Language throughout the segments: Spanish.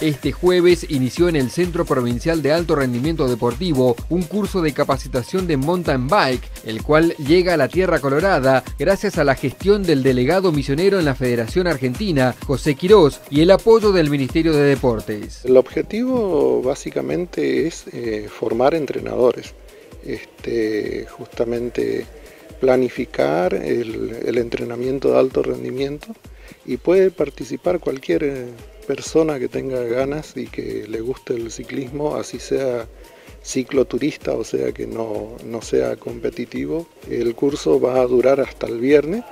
Este jueves inició en el Centro Provincial de Alto Rendimiento Deportivo un curso de capacitación de mountain bike, el cual llega a la Tierra Colorada gracias a la gestión del delegado misionero en la Federación Argentina, José Quirós, y el apoyo del Ministerio de Deportes. El objetivo básicamente es eh, formar entrenadores, este, justamente planificar el, entrenamiento de alto rendimiento y puede participar cualquier eh, persona que tenga ganas y que le guste el ciclismo, así sea cicloturista, o sea que no, no sea competitivo. El curso va a durar hasta el viernes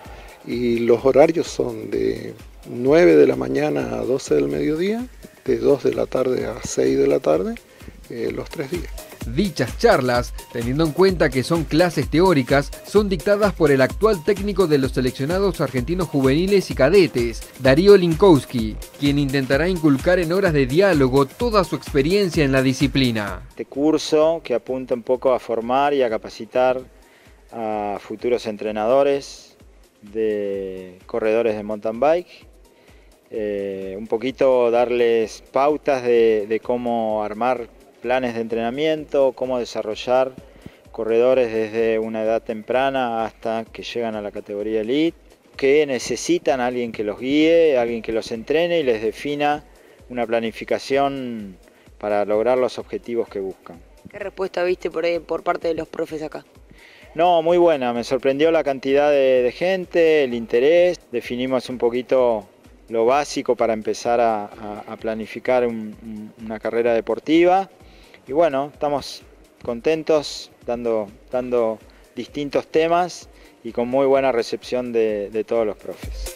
y los horarios son de 9 de la mañana a 12 del mediodía, de 2 de la tarde a 6 de la tarde, eh, los tres días. Dichas charlas, teniendo en cuenta que son clases teóricas, son dictadas por el actual técnico de los seleccionados argentinos juveniles y cadetes, Darío Linkowski, quien intentará inculcar en horas de diálogo toda su experiencia en la disciplina. Este curso que apunta un poco a formar y a capacitar a futuros entrenadores de corredores de mountain bike, eh, un poquito darles pautas de cómo armar planes de entrenamiento, cómo desarrollar corredores desde una edad temprana hasta que llegan a la categoría elite, que necesitan alguien que los guíe, alguien que los entrene y les defina una planificación para lograr los objetivos que buscan. ¿Qué respuesta viste por, por parte de los profes acá? No, muy buena, me sorprendió la cantidad de, gente, el interés, definimos un poquito lo básico para empezar a, planificar una carrera deportiva y bueno, estamos contentos dando, dando distintos temas y con muy buena recepción de, de todos los profes.